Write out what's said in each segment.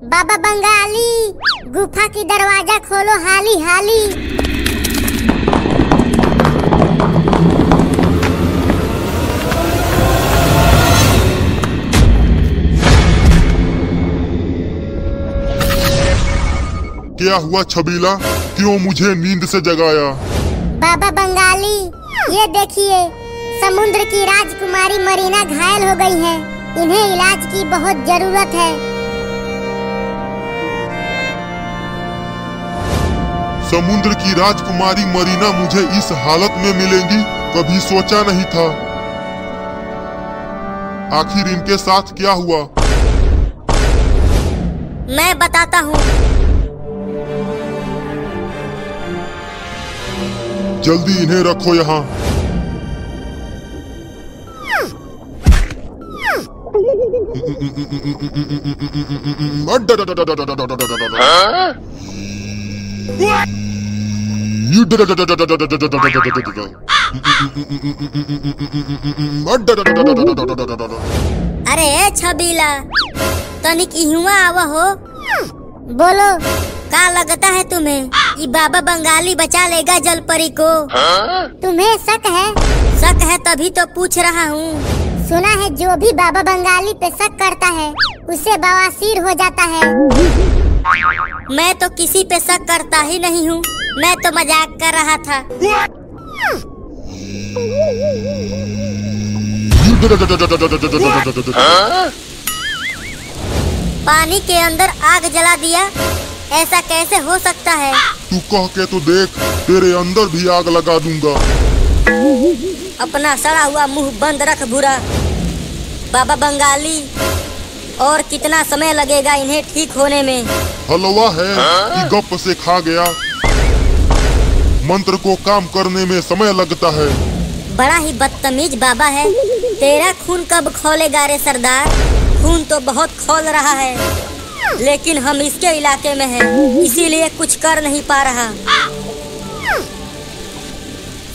बाबा बंगाली गुफा की दरवाज़ा खोलो हाली हाली। क्या हुआ छबीला? क्यों मुझे नींद से जगाया? बाबा बंगाली ये देखिए समुद्र की राजकुमारी मरीना घायल हो गई है। इन्हें इलाज की बहुत ज़रूरत है। समुद्र की राजकुमारी मरीना मुझे इस हालत में मिलेंगी कभी सोचा नहीं था। आखिर इनके साथ क्या हुआ? मैं बताता हूँ। जल्दी इन्हें रखो यहाँ। अरे, छबीला, तनिक इहुआ आवा हो। बोलो, का लगता है तुम्हें कि बाबा बंगाली बचा लेगा जलपरी को? तुम्हें शक है? शक है तभी तो पूछ रहा हूँ। सुना है जो भी बाबा बंगाली पे शक करता है, उसे बवासीर हो जाता है। मैं तो किसी पे शक करता ही नहीं हूँ। मैं तो मज़ाक कर रहा था। पानी के अंदर आग जला दिया। ऐसा कैसे हो सकता है? तू कह के तो देख तेरे अंदर भी आग लगा दूँगा। अपना सड़ा हुआ मुँह बंद रख बुरा। बाबा बंगाली और कितना समय लगेगा इन्हें ठीक होने में? हलवा है कि गप से खा गया? मंत्र को काम करने में समय लगता है। बड़ा ही बदतमीज बाबा है। तेरा खून कब खोलेगा रे सरदार? खून तो बहुत खोल रहा है। लेकिन हम इसके इलाके में हैं, इसीलिए कुछ कर नहीं पा रहा।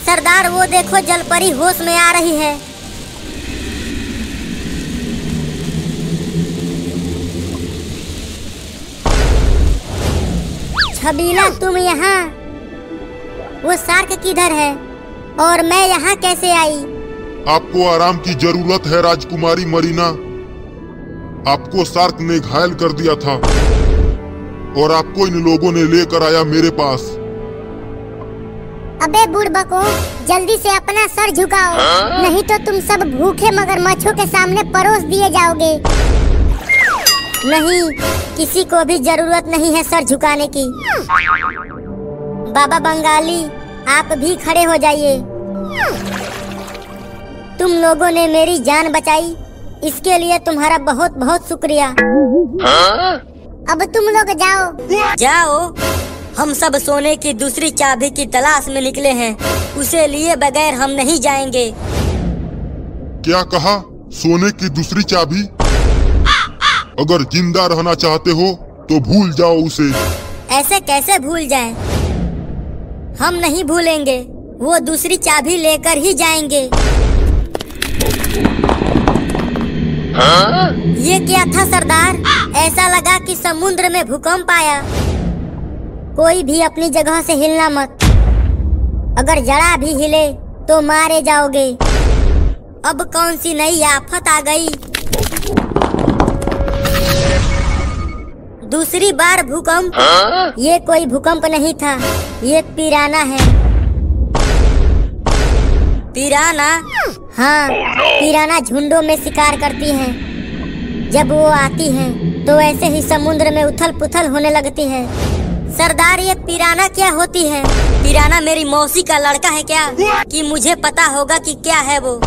सरदार, वो देखो जलपरी होश में आ रही है। छबीला तुम यहाँ। वो सार्क किधर है? और मैं यहाँ कैसे आई? आपको आराम की ज़रूरत है राजकुमारी मरीना। आपको सार्क ने घायल कर दिया था और आपको इन लोगों ने लेकर आया मेरे पास। अबे बुड़बको जल्दी से अपना सर झुकाओ। नहीं तो तुम सब भूखे मगर मगरमच्छों के सामने परोस दिए जाओगे। नहीं किसी को भी ज़रूरत नहीं है सर झुकाने की। बाबा बंगाली आप भी खड़े हो जाइए। तुम लोगों ने मेरी जान बचाई। इसके लिए तुम्हारा बहुत बहुत शुक्रिया। अब तुम लोग जाओ। जाओ? हम सब सोने की दूसरी चाबी की तलाश में निकले हैं। उसे लिए बगैर हम नहीं जाएँगे। क्या कहा? सोने की दूसरी चाबी? अगर ज़िंदा रहना चाहते हो तो भूल जाओ उसे। ऐसे कैसे भूल जाएँ? हम नहीं भूलेंगे। वो दूसरी चाबी लेकर ही जाएँगे। ये क्या था, सरदार? ऐसा लगा कि समुद्र में भूकंप आया। कोई भी अपनी जगह से हिलना मत। अगर जरा भी हिले तो मारे जाओगे। अब कौन सी नई आफत आ गई? दूसरी बार भूकंप। ये कोई भूकंप नहीं था ये पिराना है। पिराना? हाँ पिराना झुंडों में शिकार करती हैं। जब वो आती हैं तो ऐसे ही समुद्र में उथल पुथल होने लगती है। सरदार ये पिराना क्या होती है? पिराना मेरी मौसी का लड़का है क्या? कि मुझे पता होगा कि क्या है वो।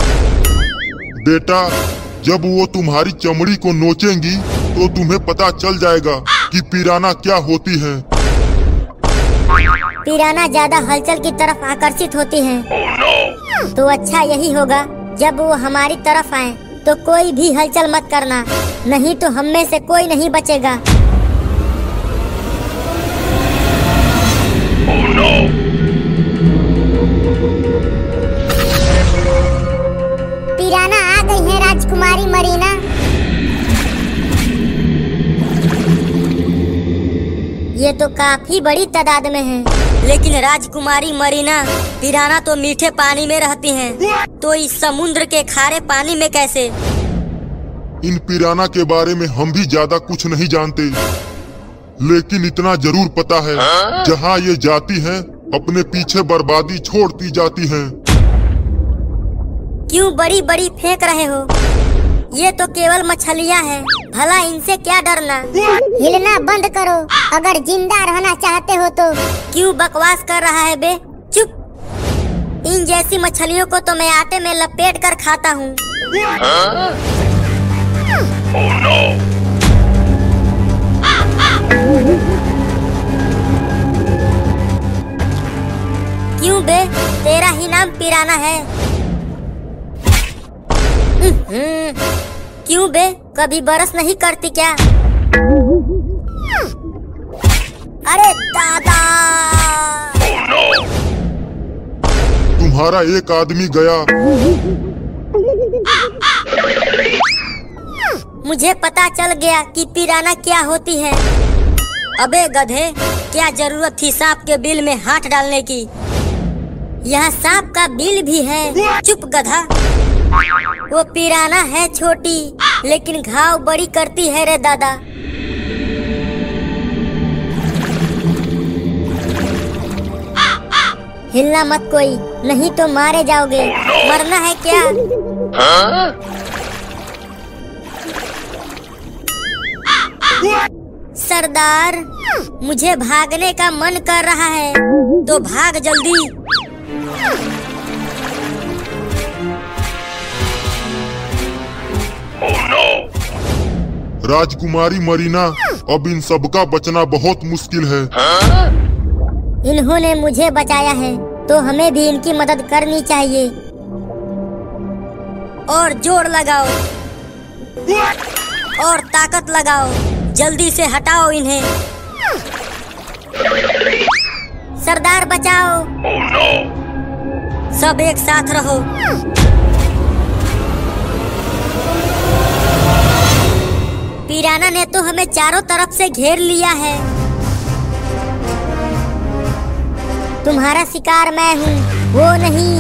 बेटा जब वो तुम्हारी चमड़ी को नोचेंगी तो तुम्हें पता चल जाएगा। कि पिराना क्या होती है? पिराना ज़्यादा हलचल की तरफ़ आकर्षित होती हैं। तो अच्छा यही होगा जब वो हमारी तरफ़ आए तो कोई भी हलचल मत करना नहीं तो हम में से कोई नहीं बचेगा। पिराना आ गई है राजकुमारी मरीना। ये तो काफ़ी बड़ी तादाद में है। लेकिन राजकुमारी मरीना पिराना तो मीठे पानी में रहती हैं। तो इस समुद्र के खारे पानी में कैसे? इन पिराना के बारे में हम भी ज़्यादा कुछ नहीं जानते। लेकिन इतना ज़रूर पता है जहाँ ये जाती हैं अपने पीछे बर्बादी छोड़ती जाती हैं। क्यों बड़ी बड़ी फेंक रहे हो? ये तो केवल मछलियाँ हैं। भला इनसे क्या डरना हिलना बंद करो। अगर ज़िंदा रहना चाहते हो तो। क्यों बकवास कर रहा है बे? चुप। इन जैसी मछलियों को तो मैं आटे में लपेट कर खाता हूँ। क्यों बे? तेरा ही नाम पिराना है। हम्म, क्यों बे कभी बरस नहीं करती क्या? अरे दादा! तुम्हारा एक आदमी गया। मुझे पता चल गया कि पिराना क्या होती है। अबे गधे क्या ज़रूरत थी सांप के बिल में हाथ डालने की? यहाँ सांप का बिल भी है। चुप गधा। वो पिराना है छोटी, लेकिन घाव बड़ी करती है रे दादा। हिलना मत कोई, नहीं तो मारे जाओगे। मरना है क्या? सरदार, मुझे भागने का मन कर रहा है। तो भाग जल्दी। राजकुमारी मरीना अब इन सबका बचना बहुत मुश्किल है। इन्होंने मुझे बचाया है तो हमें भी इनकी मदद करनी चाहिए। और ज़ोर लगाओ। और ताकत लगाओ। जल्दी से हटाओ इन्हें। सरदार बचाओ। सब एक साथ रहो। पिराना ने तो हमें चारों तरफ़ से घेर लिया है। तुम्हारा शिकार मैं हूँ, वो नहीं।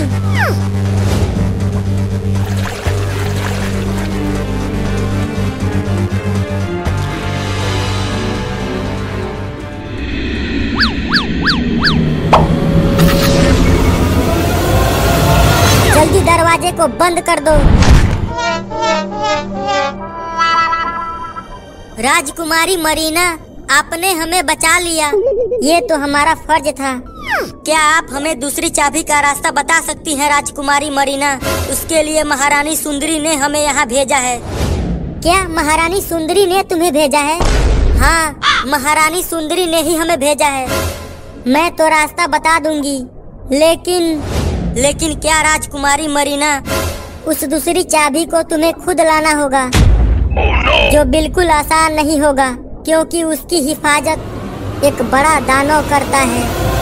जल्दी दरवाजे को बंद कर दो। राजकुमारी मरीना, आपने हमें बचा लिया। ये तो हमारा फ़र्ज़ था। क्या आप हमें दूसरी चाबी का रास्ता बता सकती हैं, राजकुमारी मरीना? उसके लिए महारानी सुंदरी ने हमें यहाँ भेजा है। क्या महारानी सुंदरी ने तुम्हें भेजा है? हाँ महारानी सुंदरी ने ही हमें भेजा है। मैं तो रास्ता बता दूँगी। लेकिन लेकिन क्या राजकुमारी मरीना, उस दूसरी चाबी को तुम्हें खुद लाना होगा? जो बिल्कुल आसान नहीं होगा क्योंकि उसकी हिफाजत एक बड़ा दानव करता है।